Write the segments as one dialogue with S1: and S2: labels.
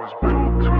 S1: was built to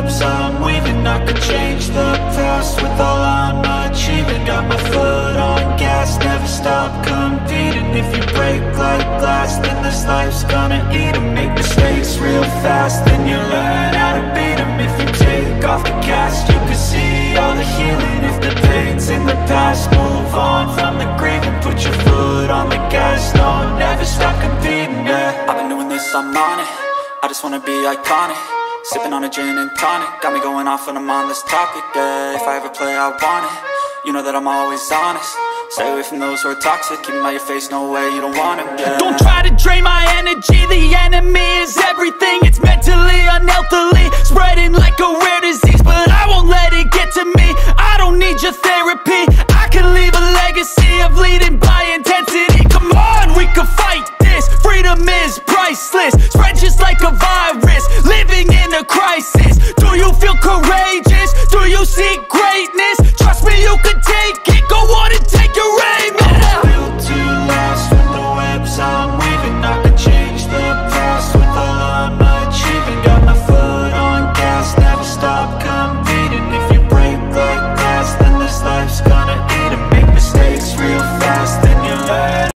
S2: webs I'm weaving I could change the past with all I'm achieving. Got my foot on gas, never stop competing. If you break like glass, then this life's gonna eat 'em. Make mistakes real fast, then you learn how to beat beat 'em. If you take off the cast, you can see all the healing. If the pain's in the past, move on from the grave And put your foot on the gas, no, never stop competing, yeah.
S3: I've been doing this, I'm on it. I just wanna be iconic Sipping on a gin and tonic Got me going off when I'm on this topic, yeah. If I ever play, I want it. You know that I'm always honest. Stay away from those who are toxic. Keep them out your face, no way, you don't want it, yeah.
S4: Don't try to drain my